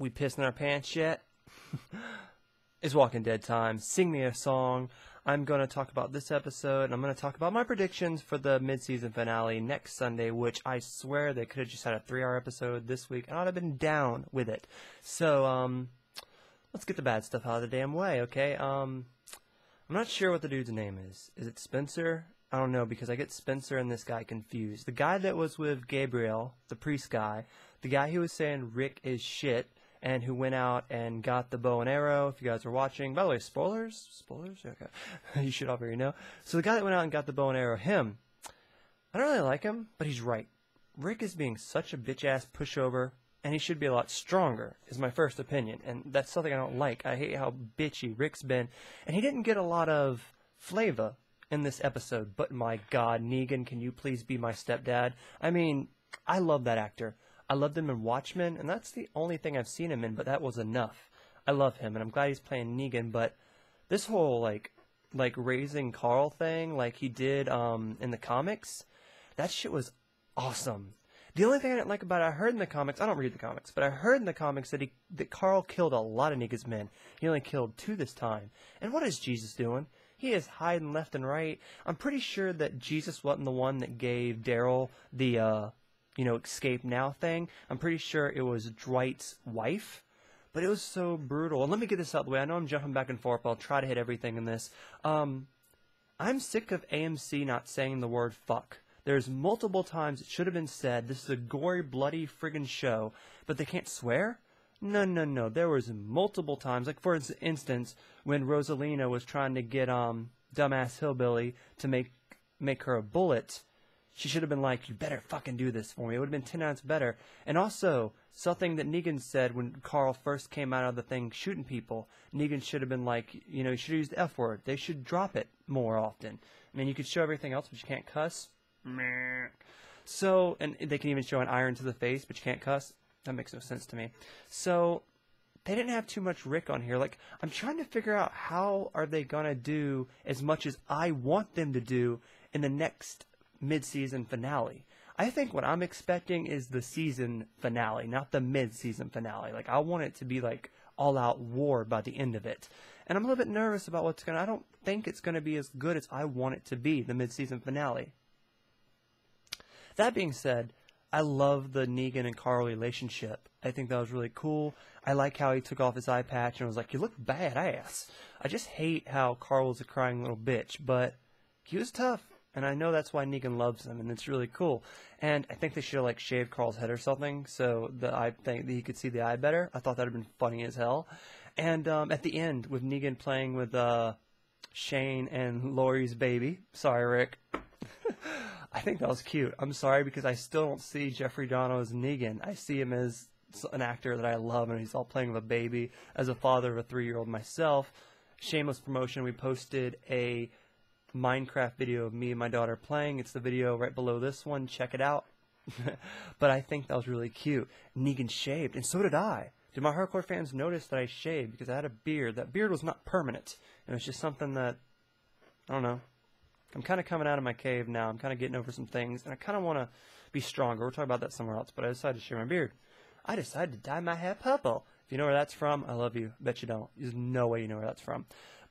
we pissing our pants yet? it's Walking Dead time. Sing me a song. I'm going to talk about this episode, and I'm going to talk about my predictions for the mid-season finale next Sunday, which I swear they could have just had a three-hour episode this week, and I'd have been down with it. So, um, let's get the bad stuff out of the damn way, okay? Um, I'm not sure what the dude's name is. Is it Spencer? I don't know because I get Spencer and this guy confused. The guy that was with Gabriel, the priest guy, the guy who was saying Rick is shit, and who went out and got the bow and arrow. If you guys are watching, by the way, spoilers, spoilers. Okay, you should already know. So the guy that went out and got the bow and arrow, him. I don't really like him, but he's right. Rick is being such a bitch ass pushover, and he should be a lot stronger. Is my first opinion, and that's something I don't like. I hate how bitchy Rick's been, and he didn't get a lot of flavor in this episode. But my God, Negan, can you please be my stepdad? I mean, I love that actor. I loved him in Watchmen, and that's the only thing I've seen him in, but that was enough. I love him, and I'm glad he's playing Negan, but this whole, like, like raising Carl thing, like he did um, in the comics, that shit was awesome. The only thing I didn't like about it, I heard in the comics, I don't read the comics, but I heard in the comics that he that Carl killed a lot of Negan's men. He only killed two this time. And what is Jesus doing? He is hiding left and right. I'm pretty sure that Jesus wasn't the one that gave Daryl the uh, you know, escape now thing. I'm pretty sure it was Dwight's wife, but it was so brutal. And let me get this out of the way. I know I'm jumping back and forth, but I'll try to hit everything in this. Um, I'm sick of AMC not saying the word fuck. There's multiple times it should have been said. This is a gory, bloody friggin' show, but they can't swear? No, no, no. There was multiple times, like for instance, when Rosalina was trying to get um dumbass hillbilly to make make her a bullet she should have been like, you better fucking do this for me. It would have been 10 times better. And also, something that Negan said when Carl first came out of the thing shooting people, Negan should have been like, you know, you should use the F word. They should drop it more often. I mean, you could show everything else, but you can't cuss. So, and they can even show an iron to the face, but you can't cuss. That makes no sense to me. So, they didn't have too much Rick on here. Like, I'm trying to figure out how are they gonna do as much as I want them to do in the next mid-season finale. I think what I'm expecting is the season finale, not the mid-season finale. Like I want it to be like all-out war by the end of it. And I'm a little bit nervous about what's going to I don't think it's going to be as good as I want it to be, the mid-season finale. That being said, I love the Negan and Carl relationship. I think that was really cool. I like how he took off his eye patch and was like, "You look badass." I just hate how Carl was a crying little bitch, but he was tough and I know that's why Negan loves him, and it's really cool. And I think they should have like shaved Carl's head or something, so the eye thing that he could see the eye better. I thought that'd have been funny as hell. And um, at the end, with Negan playing with uh, Shane and Lori's baby. Sorry, Rick. I think that was cute. I'm sorry because I still don't see Jeffrey Dono as Negan. I see him as an actor that I love, and he's all playing with a baby. As a father of a three-year-old myself, shameless promotion. We posted a Minecraft video of me and my daughter playing. It's the video right below this one. Check it out. but I think that was really cute. Negan shaved, and so did I. Did my hardcore fans notice that I shaved because I had a beard? That beard was not permanent. It was just something that I don't know. I'm kind of coming out of my cave now. I'm kind of getting over some things, and I kind of want to be stronger. We'll talk about that somewhere else. But I decided to shave my beard. I decided to dye my hair purple. If you know where that's from, I love you. Bet you don't. There's no way you know where that's from.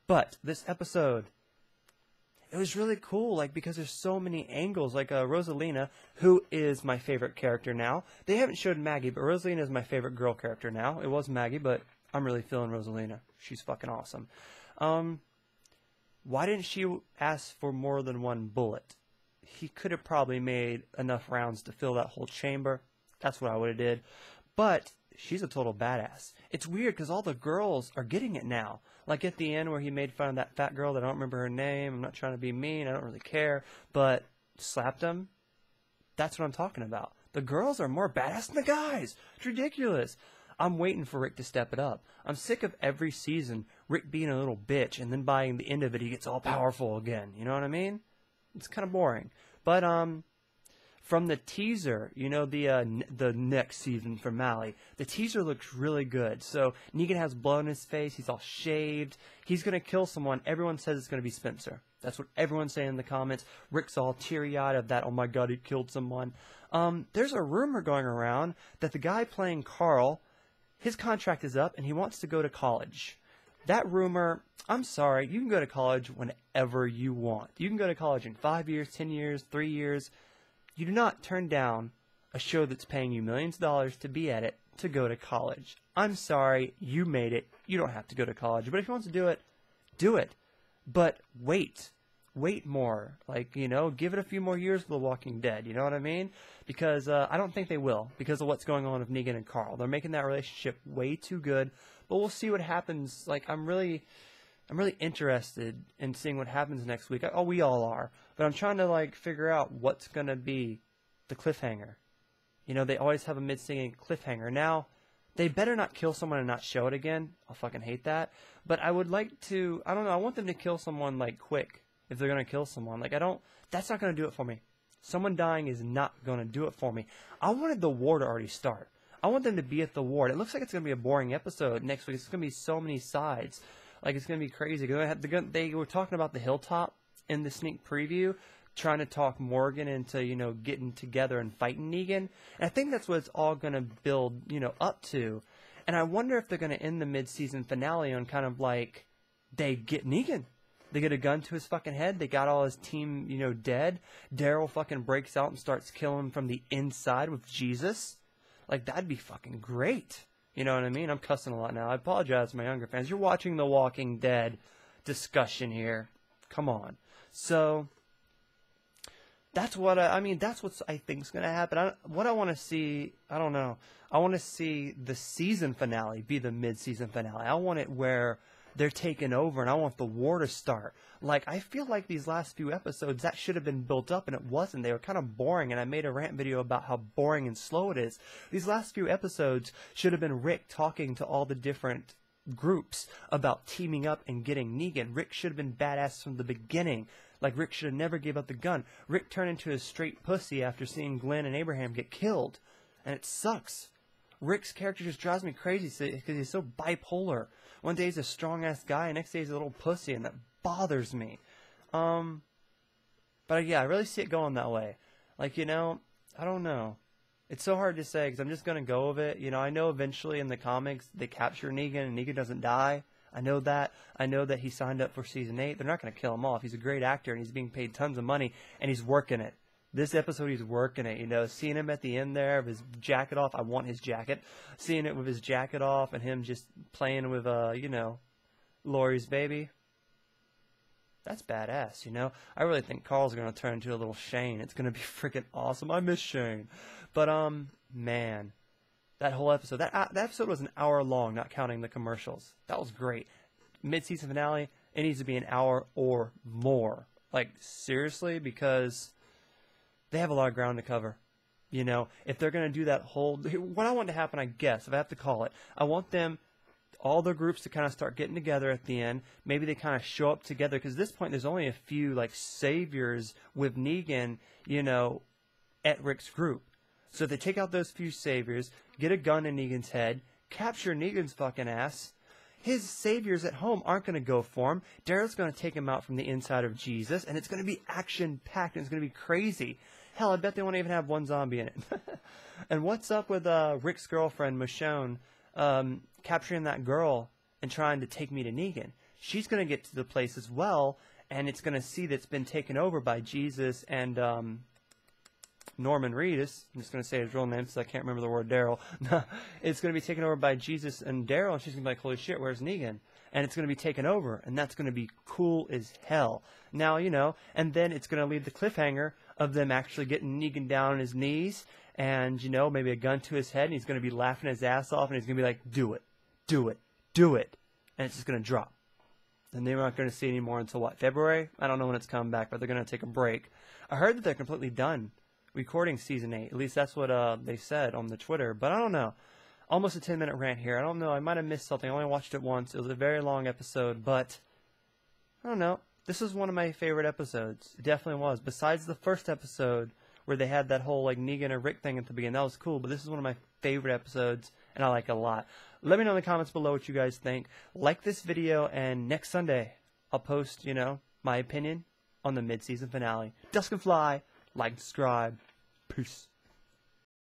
But this episode it was really cool, like because there's so many angles. Like uh, Rosalina, who is my favorite character now. They haven't showed Maggie, but Rosalina is my favorite girl character now. It was Maggie, but I'm really feeling Rosalina. She's fucking awesome. Um, why didn't she ask for more than one bullet? He could have probably made enough rounds to fill that whole chamber. That's what I would have did. But she's a total badass. It's weird because all the girls are getting it now. Like at the end where he made fun of that fat girl that I don't remember her name. I'm not trying to be mean. I don't really care. But slapped him. That's what I'm talking about. The girls are more badass than the guys. It's ridiculous. I'm waiting for Rick to step it up. I'm sick of every season Rick being a little bitch and then by the end of it he gets all powerful again. You know what I mean? It's kind of boring. But um from the teaser, you know the uh, the next season finale. The teaser looks really good. So Negan has blood on his face. He's all shaved. He's gonna kill someone. Everyone says it's gonna be Spencer. That's what everyone's saying in the comments. Rick's all teary eyed of that. Oh my god, he killed someone. Um, there's a rumor going around that the guy playing Carl, his contract is up and he wants to go to college. That rumor, I'm sorry, you can go to college whenever you want. You can go to college in five years, ten years, three years. You do not turn down a show that's paying you millions of dollars to be at it to go to college. I'm sorry, you made it. You don't have to go to college. But if you want to do it, do it. But wait. Wait more. Like, you know, give it a few more years of The Walking Dead. You know what I mean? Because uh, I don't think they will because of what's going on with Negan and Carl. They're making that relationship way too good. But we'll see what happens. Like, I'm really. I'm really interested in seeing what happens next week. Oh, we all are. But I'm trying to like figure out what's gonna be the cliffhanger. You know, they always have a mid-singing cliffhanger. Now, they better not kill someone and not show it again. I'll fucking hate that. But I would like to. I don't know. I want them to kill someone like quick if they're gonna kill someone. Like I don't. That's not gonna do it for me. Someone dying is not gonna do it for me. I wanted the war to already start. I want them to be at the ward. It looks like it's gonna be a boring episode next week. It's gonna be so many sides. Like it's gonna be crazy. They, they were talking about the hilltop in the sneak preview, trying to talk Morgan into you know getting together and fighting Negan. And I think that's what it's all gonna build you know up to. And I wonder if they're gonna end the mid-season finale on kind of like they get Negan. They get a gun to his fucking head. They got all his team, you know, dead. Daryl fucking breaks out and starts killing from the inside with Jesus. Like that'd be fucking great. You know what I mean? I'm cussing a lot now. I apologize to my younger fans. You're watching The Walking Dead discussion here. Come on. So that's what I, I mean. That's what I think is going to happen. I, what I want to see, I don't know. I want to see the season finale be the mid-season finale. I want it where they're taking over, and I want the war to start. Like I feel like these last few episodes that should have been built up, and it wasn't. They were kind of boring, and I made a rant video about how boring and slow it is. These last few episodes should have been Rick talking to all the different groups about teaming up and getting Negan. Rick should have been badass from the beginning. Like Rick should have never gave up the gun. Rick turned into a straight pussy after seeing Glenn and Abraham get killed, and it sucks. Rick's character just drives me crazy because he's so bipolar. One day he's a strong ass guy, and next day he's a little pussy, and that bothers me. Um, but yeah, I really see it going that way. Like you know, I don't know. It's so hard to say because I'm just gonna go with it. You know, I know eventually in the comics they capture Negan and Negan doesn't die. I know that. I know that he signed up for season eight. They're not gonna kill him off. He's a great actor and he's being paid tons of money and he's working it. This episode he's working it. You know, seeing him at the end there of his jacket off. I want his jacket. Seeing it with his jacket off and him just playing with uh, you know, Lori's baby that's badass, you know? I really think Carl's gonna turn into a little Shane. It's gonna be freaking awesome. I miss Shane. But, um, man. That whole episode, that, uh, that episode was an hour long, not counting the commercials. That was great. Mid season finale, it needs to be an hour or more. Like, seriously, because they have a lot of ground to cover. You know, if they're going to do that whole. What I want to happen, I guess, if I have to call it, I want them all the groups to kind of start getting together at the end. Maybe they kind of show up together because at this point there's only a few like saviors with Negan, you know, at Rick's group. So if they take out those few saviors, get a gun in Negan's head, capture Negan's fucking ass. His saviors at home aren't going to go for him. Daryl's going to take him out from the inside of Jesus, and it's going to be action packed and it's going to be crazy. Hell, I bet they won't even have one zombie in it. and what's up with uh, Rick's girlfriend, Michonne? um, capturing that girl and trying to take me to Negan. She's going to get to the place as well, and it's going to see that it's been taken over by Jesus and um, Norman Reedus. I'm just going to say his real name because I can't remember the word Daryl. it's going to be taken over by Jesus and Daryl, and she's going to be like, holy shit, where's Negan? And it's going to be taken over, and that's going to be cool as hell. Now, you know, and then it's going to leave the cliffhanger of them actually getting Negan down on his knees and, you know, maybe a gun to his head, and he's going to be laughing his ass off, and he's going to be like, do it, do it, do it. And it's just going to drop. And they're not going to see anymore until what, February? I don't know when it's coming back, but they're going to take a break. I heard that they're completely done recording season 8. At least that's what uh, they said on the Twitter, but I don't know. Almost a 10 minute rant here. I don't know. I might have missed something. I only watched it once. It was a very long episode, but I don't know. This is one of my favorite episodes. It definitely was. Besides the first episode, where they had that whole like Negan or Rick thing at the beginning. That was cool, but this is one of my favorite episodes, and I like it a lot. Let me know in the comments below what you guys think. Like this video, and next Sunday I'll post, you know, my opinion on the mid-season finale. Dusk and Fly, like, subscribe, peace.